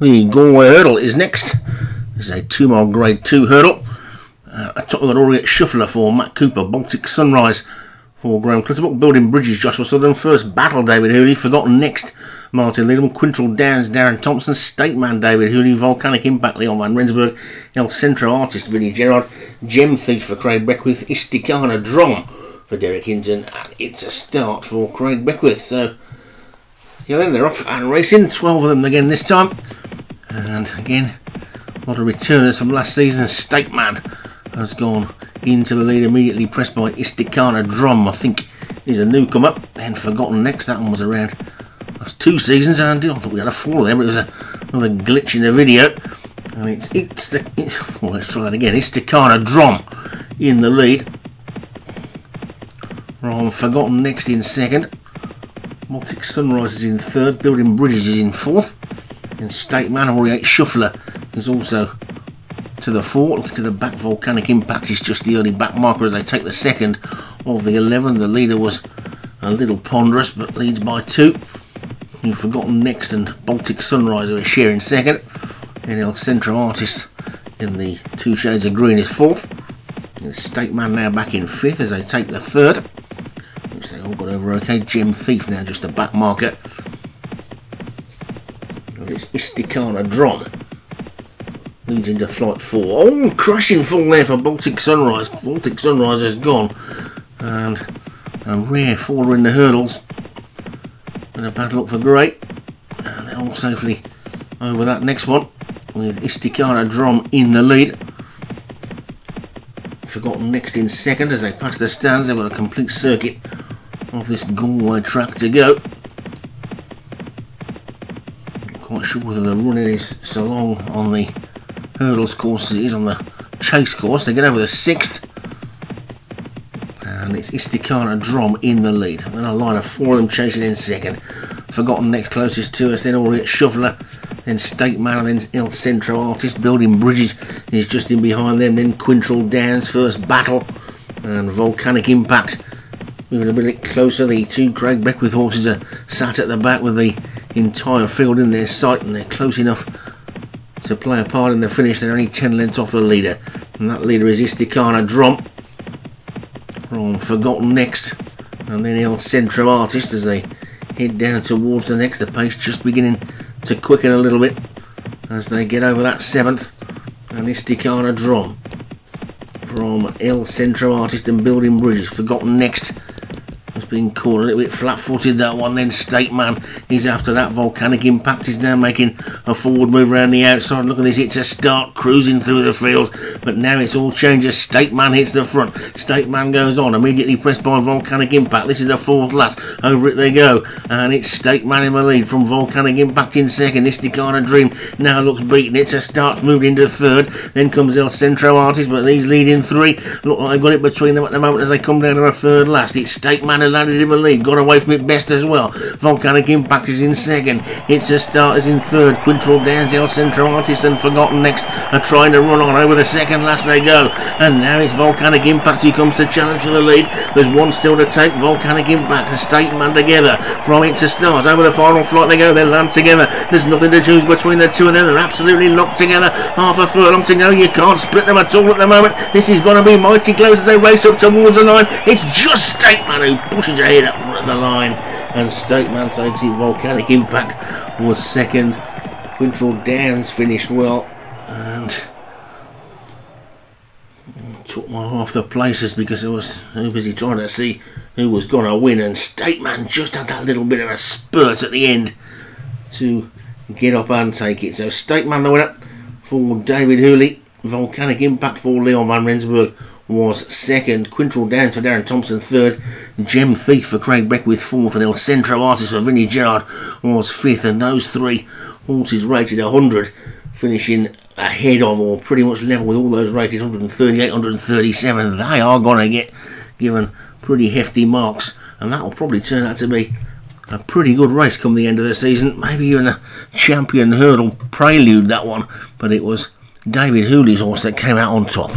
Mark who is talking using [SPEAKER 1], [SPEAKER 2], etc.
[SPEAKER 1] The Galway Hurdle is next. This is a two mile grade two hurdle. Uh, top of the Laureate Shuffler for Matt Cooper, Baltic Sunrise for Graham Clutterbuck, Building Bridges, Joshua Southern, First Battle, David Hooley, Forgotten Next, Martin Leadham, Quintrell Downs, Darren Thompson, State Man, David Hooley, Volcanic Impact, Leon Van Rensburg, El Centro Artist, Vinnie Gerard, Gem Thief for Craig Beckwith, Istikana Drum for Derek Hinton, and it's a start for Craig Beckwith. So, yeah, then they're off and racing, 12 of them again this time. And again, a lot of returners from last season. State Man has gone into the lead immediately, pressed by Istikana Drum. I think he's a newcomer. And Forgotten Next, that one was around last two seasons. And I thought we had a four of them, but it was a, another glitch in the video. And it's, it's it's, well, let's try that again. Istikana Drum in the lead. From Forgotten Next in second. Baltic Sunrise is in third. Building Bridges is in fourth. And State Man Oriate Shuffler is also to the fore. Looking to the back, Volcanic Impact is just the early back marker as they take the second of the 11. The leader was a little ponderous, but leads by two. You've forgotten next, and Baltic Sunrise are sharing second. And El Artist in the two shades of green is fourth. The State Man now back in fifth as they take the third, which they all got over okay. Gem Thief now just a back marker it's Istikana Drum. Leads into flight four. Oh, crashing fall there for Baltic Sunrise. Baltic Sunrise is gone. And a rare faller in the hurdles. And a bad luck for Great. And they're all safely over that next one. With Istikana Drum in the lead. Forgotten next in second as they pass the stands. They've got a complete circuit of this Galway track to go quite sure whether the running is so long on the hurdles course as it is on the chase course. They get over the sixth. And it's Istikana Drum in the lead. And a line of four of them chasing in second. Forgotten next closest to us, then Oriet Shuffler, then State Man, and then El Centro Artist. Building Bridges is just in behind them. Then Quintrell Downs, First Battle, and Volcanic Impact. Moving a bit closer, the two Craig Beckwith horses are sat at the back with the entire field in their sight and they're close enough to play a part in the finish. They're only 10 lengths off the leader. And that leader is Istikana Drum from Forgotten Next. And then El Centro Artist as they head down towards the next. The pace just beginning to quicken a little bit as they get over that seventh. And Istikana Drum from El Centro Artist and Building Bridges. Forgotten Next been caught a little bit flat-footed that one then. State Man is after that volcanic impact. Is now making a forward move around the outside. Look at this it's a start cruising through the field. But now it's all changes State Man hits the front. State Man goes on immediately pressed by volcanic impact. This is the fourth last. Over it they go. And it's State Man in the lead from volcanic impact in second. Istikana Dream now looks beaten. It's a start moved into third. Then comes El Centro Artist but these leading three look like they've got it between them at the moment as they come down to a third last. It's State Man and lead, got away from it best as well. Volcanic Impact is in second, It's a Start is in third, Quintrell Downs, El Centro Artist and Forgotten next are trying to run on over the second last they go. And now it's Volcanic Impact who comes to challenge for the lead. There's one still to take, Volcanic Impact, a state man together. From It's a Start, over the final flight they go, they land together. There's nothing to choose between the two of them, they're absolutely locked together. Half a furlong to go, you can't split them at all at the moment. This is going to be mighty close as they race up towards the line. It's just State Man who pushes ahead up front of the line and Stokeman takes it. Volcanic Impact was second. Quintrell Downs finished well and took my half the places because I was too busy trying to see who was going to win and Stateman just had that little bit of a spurt at the end to get up and take it. So Stateman the winner for David Hooley. Volcanic Impact for Leon Van Rensburg was second. Quintrell Downs for Darren Thompson third. Gem Thief for Craig Beckwith fourth. And El Centro Artist for Vinnie Gerard was fifth. And those three horses rated 100 finishing ahead of or pretty much level with all those rated 138, 137. They are going to get given pretty hefty marks. And that will probably turn out to be a pretty good race come the end of the season. Maybe even a champion hurdle prelude, that one. But it was David Hooley's horse that came out on top.